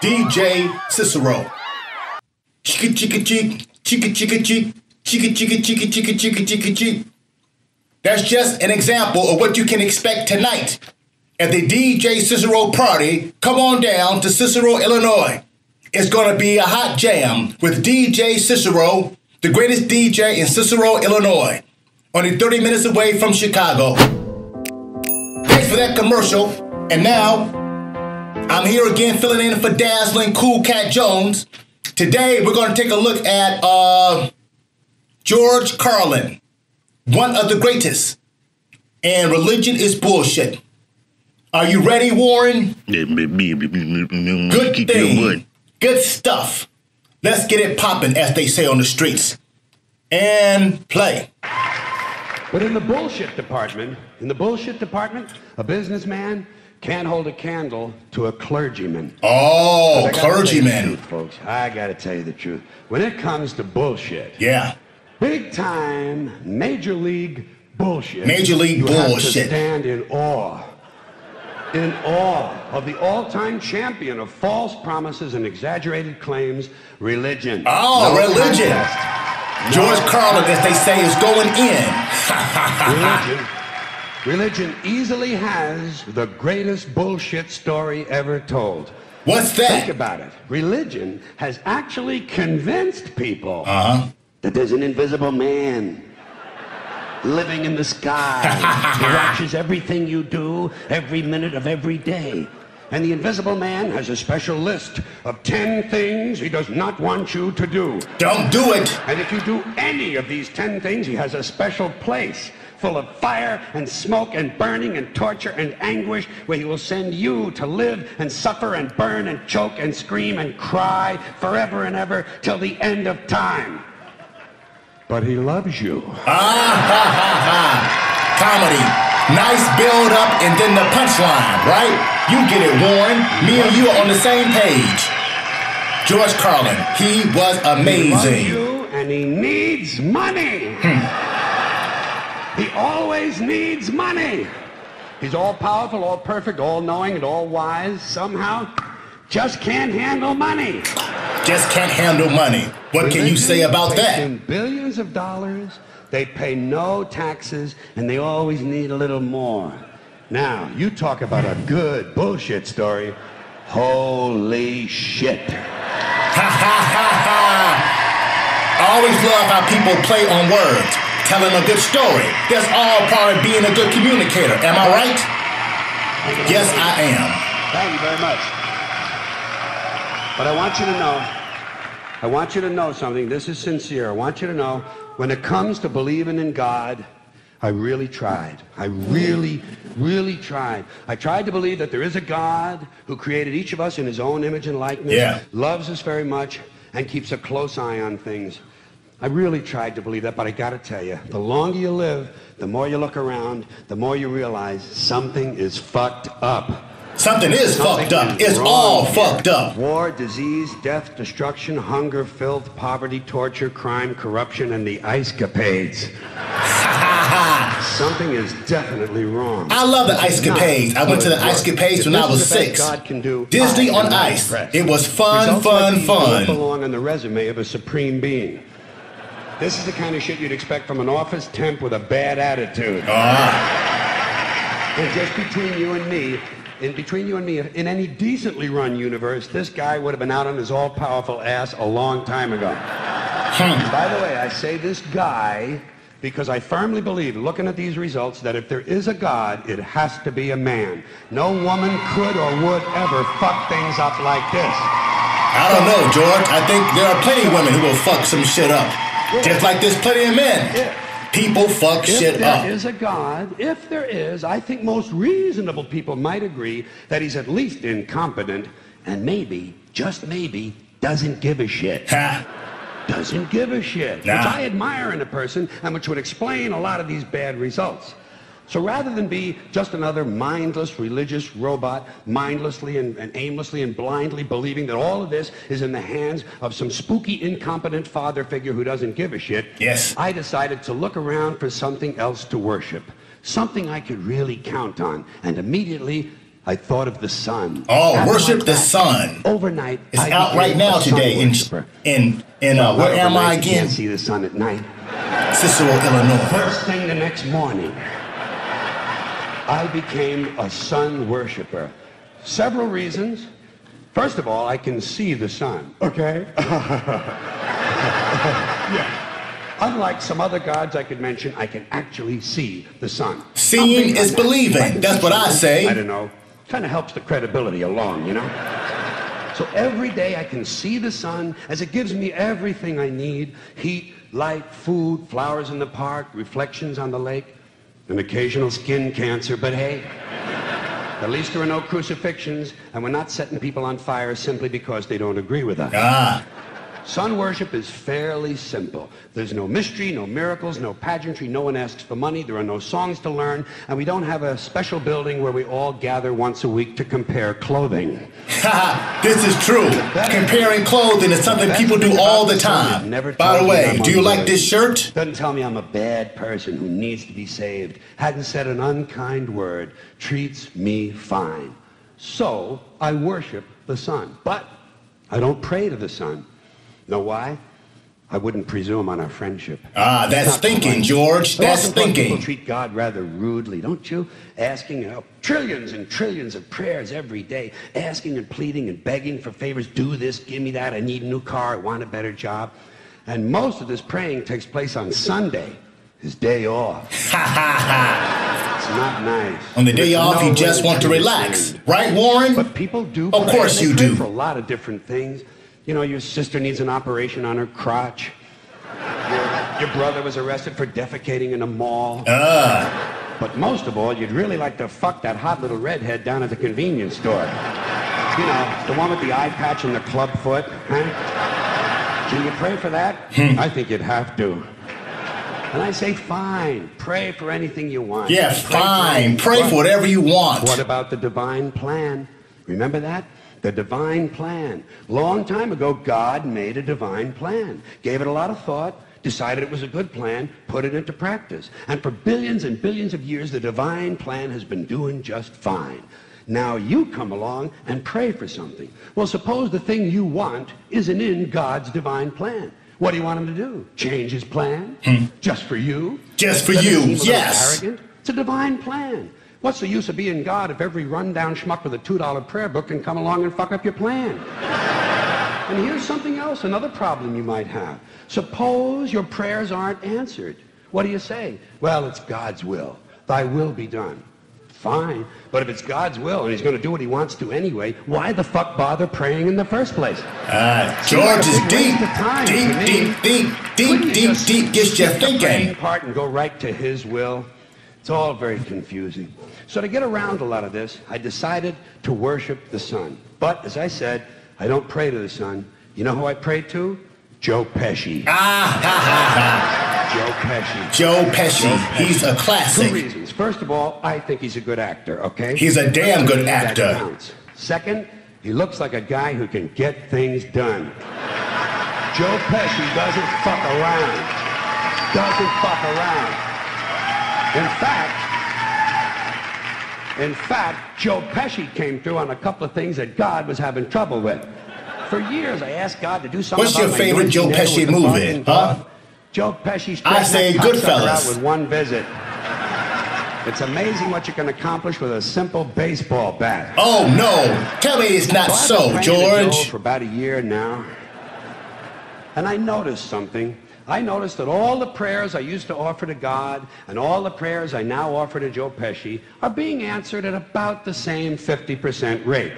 DJ Cicero. Chicka chicka cheek, chicka chicka cheek, chicka chicka chicka chicka chicka chicka cheek. That's just an example of what you can expect tonight at the DJ Cicero party. Come on down to Cicero, Illinois. It's gonna be a hot jam with DJ Cicero, the greatest DJ in Cicero, Illinois, only 30 minutes away from Chicago. Thanks for that commercial. And now, I'm here again filling in for Dazzling Cool Cat Jones. Today, we're gonna take a look at uh, George Carlin, one of the greatest. And religion is bullshit. Are you ready, Warren? Good thing. Good stuff. Let's get it popping, as they say on the streets. And play. But in the bullshit department, in the bullshit department, a businessman can't hold a candle to a clergyman. Oh, I gotta tell you the clergyman. truth, folks. I gotta tell you the truth. When it comes to bullshit, Yeah. big time, major league bullshit. Major league you have to bullshit. stand in awe. In awe of the all-time champion of false promises and exaggerated claims, religion. Oh, No religion. contest. George Carlin, as they say, is going in. Religion. Religion easily has the greatest bullshit story ever told. What's that? Think about it. Religion has actually convinced people Uh huh. that there's an invisible man living in the sky who watches everything you do every minute of every day. And the invisible man has a special list of 10 things he does not want you to do. Don't do it. And if you do any of these 10 things, he has a special place full of fire and smoke and burning and torture and anguish where he will send you to live and suffer and burn and choke and scream and cry forever and ever till the end of time. But he loves you. Ah ha ha ha. Comedy. Nice build up and then the punchline, right? You get it, Warren. Me and you are on the same page. George Carlin, he was amazing. He loves you and he needs money. he always needs money. He's all powerful, all perfect, all knowing, and all wise. Somehow, just can't handle money. Just can't handle money. What can you say about that? in billions of dollars. They pay no taxes, and they always need a little more. Now, you talk about a good bullshit story. Holy shit. Ha ha ha ha! I always love how people play on words, telling a good story. That's all part of being a good communicator. Am I right? Yes, I am. Thank you very much. But I want you to know, I want you to know something. This is sincere. I want you to know, when it comes to believing in God, I really tried. I really, really tried. I tried to believe that there is a God who created each of us in his own image and likeness, Yeah. loves us very much, and keeps a close eye on things. I really tried to believe that, but I gotta tell you, the longer you live, the more you look around, the more you realize something is fucked up. Something is Something fucked up. is It's all here. fucked up. War, disease, death, destruction, hunger, filth, poverty, torture, crime, corruption, and the ice capades. Something is definitely wrong. I love the This is not Ice-Capades. I went to the. Ice-Capades when I was is the best six. God can do, Disney on Ice. impressed. It was fun, Results fun, like these do not fun. belong on the resume of a supreme being. This is the kind of shit you'd expect from an office temp with a bad attitude. Ah, And just between you and me, in between you and me, in any decently run universe, this guy would have been out on his all-powerful ass a long time ago. By the way, I say this guy because I firmly believe, looking at these results, that if there is a God, it has to be a man. No woman could or would ever fuck things up like this. I don't know, George. I think there are plenty of women who will fuck some shit up. Just like there's plenty of men. If- People fuck If shit there up. is a God, if there is, I think most reasonable people might agree that he's at least incompetent and maybe, just maybe, doesn't give a shit. Ha. Doesn't give a shit. Nah. Which I admire in a person and which would explain a lot of these bad results. So rather than be just another mindless religious robot, mindlessly and, and, aimlessly and blindly believing that all of this is in the hands of some spooky, incompetent father figure who doesn't give a shit, yes. I decided to look around for something else to worship, something I could really count on. And immediately I thought of the sun. Oh, After worship the sun. Overnight, it's I out right now today in in in uh, where am I again? Can't see the sun at night. Cicero, Illinois. First thing the next morning. I became a sun worshiper. Several reasons. First of all, I can see the sun. Okay? yeah. Unlike some other gods I could mention, I can actually see the sun. Seeing is believing. That's what I say. I don't know. Kind of helps the credibility along, you know? So every day I can see the sun as it gives me everything I need heat, light, food, flowers in the park, reflections on the lake an occasional skin cancer, but hey, at least there are no crucifixions, and we're not setting people on fire simply because they don't agree with us. Ah. Sun worship is fairly simple. There's no mystery, no miracles, no pageantry. No one asks for money. There are no songs to learn. And we don't have a special building where we all gather once a week to compare clothing. this is true. Comparing clothing is something people do all the time. Never By the way, do you like this shirt? Doesn't tell me I'm a bad person who needs to be saved. Hadn't said an unkind word. Treats me fine. So I worship the sun. But I don't pray to the sun. Know why? I wouldn't presume on our friendship. Ah, that's thinking, George. That's thinking. People treat God rather rudely, don't you? Asking uh, trillions and trillions of prayers every day, asking and pleading and begging for favors. Do this, give me that. I need a new car. I want a better job. And most of this praying takes place on Sunday, his day off. Ha ha ha. It's not nice. On the day There's off, no you just want to relax, right, Warren? But people do. Of pray. course you do. For a lot of different things. You know, your sister needs an operation on her crotch. Your, your brother was arrested for defecating in a mall. Uh. But most of all, you'd really like to fuck that hot little redhead down at the convenience store. You know, the one with the eye patch and the club foot, huh? Can you pray for that? Hmm. I think you'd have to. And I say, fine, pray for anything you want. Yeah, pray fine. For pray for whatever you want. What about the divine plan? Remember that? The divine plan. Long time ago, God made a divine plan, gave it a lot of thought, decided it was a good plan, put it into practice. And for billions and billions of years, the divine plan has been doing just fine. Now you come along and pray for something. Well, suppose the thing you want isn't in God's divine plan. What do you want him to do? Change his plan? Hmm. Just for you? Just for you, yes. Arrogant? It's a divine plan. What's the use of being God if every rundown schmuck with a $2 prayer book can come along and fuck up your plan? and here's something else, another problem you might have. Suppose your prayers aren't answered. What do you say? Well, it's God's will. Thy will be done. Fine. But if it's God's will and he's going to do what he wants to anyway, why the fuck bother praying in the first place? Uh, George is deep. Deep, deep, deep, deep, deep, deep, gets you thinking. part and go right to his will. It's all very confusing. So to get around a lot of this, I decided to worship the sun. But as I said, I don't pray to the sun. You know who I pray to? Joe Pesci. Ah, Pesci. Joe Pesci. Joe Pesci. He's a classic. Two reasons. First of all, I think he's a good actor, okay? He's a damn good actor. Second, he looks like a guy who can get things done. Joe Pesci doesn't fuck around. Doesn't fuck around. In fact, in fact, Joe Pesci came through on a couple of things that God was having trouble with. For years, I asked God to do something. What's your favorite Joe Pesci movie? Huh? Joe Pesci. I say Goodfellas. Out with one visit. It's amazing what you can accomplish with a simple baseball bat. Oh no! Tell me it's not so, so George. For about a year now, and I noticed something. I noticed that all the prayers I used to offer to God and all the prayers I now offer to Joe Pesci are being answered at about the same 50% rate.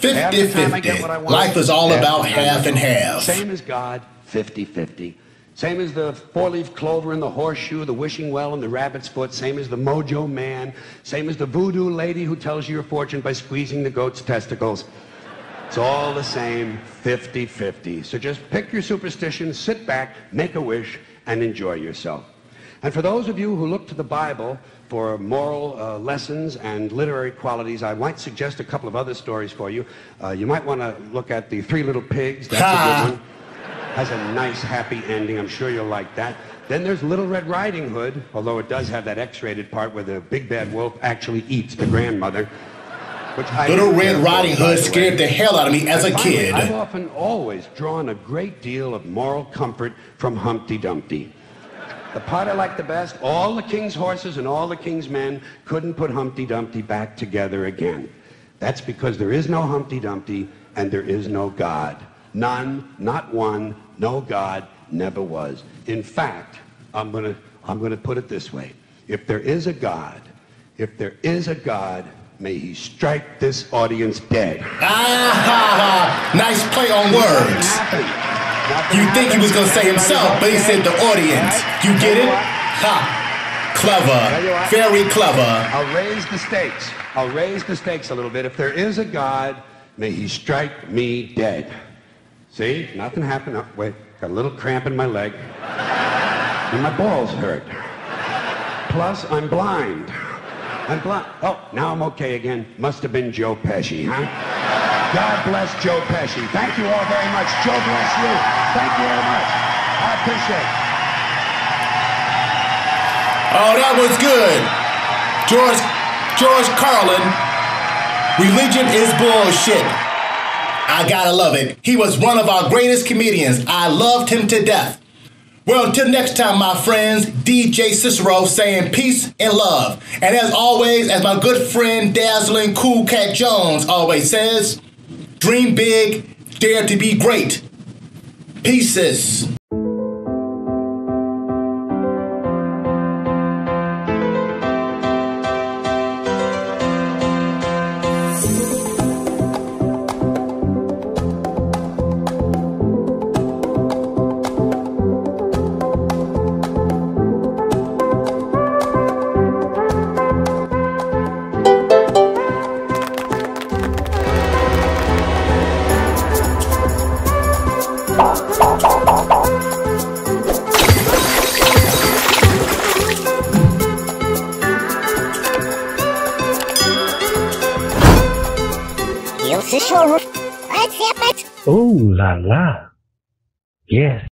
50-50. Life is all about half and half. Same as God, 50-50. Same as the four-leaf clover and the horseshoe, the wishing well and the rabbit's foot. Same as the mojo man. Same as the voodoo lady who tells you your fortune by squeezing the goat's testicles. It's all the same 50 50. So just pick your superstition, sit back, make a wish, and enjoy yourself. And for those of you who look to the Bible for moral uh, lessons and literary qualities, I might suggest a couple of other stories for you. Uh, you might want to look at The Three Little Pigs. That's a good one. Has a nice, happy ending. I'm sure you'll like that. Then there's Little Red Riding Hood, although it does have that X-rated part where the big bad wolf actually eats the grandmother. Little Red Riding Hood scared the hell out of me as a finally, kid. I've often always drawn a great deal of moral comfort from Humpty Dumpty. The part I like the best, all the king's horses and all the king's men couldn't put Humpty Dumpty back together again. That's because there is no Humpty Dumpty and there is no God. None, not one, no God, never was. In fact, I'm going to I'm going to put it this way. If there is a God, if there is a God, may he strike this audience dead. Ah, ha ha! nice play on words. You think he was going to say himself, but he said the audience. You get it? Ha! Clever. Very clever. I'll raise the stakes. I'll raise the stakes a little bit. If there is a God, may he strike me dead. See? Nothing happened. Oh, wait. Got a little cramp in my leg. And my balls hurt. Plus, I'm blind. I'm blind. Oh, now I'm okay again. Must have been Joe Pesci, huh? God bless Joe Pesci. Thank you all very much. Joe bless you. Thank you very much. I appreciate it. Oh, that was good. George, George Carlin. Religion is bullshit. I gotta love it. He was one of our greatest comedians. I loved him to death. Well, until next time, my friends, DJ Cicero saying peace and love. And as always, as my good friend Dazzling Cool Cat Jones always says, Dream big, dare to be great. Pieces. Oh la la. Yes.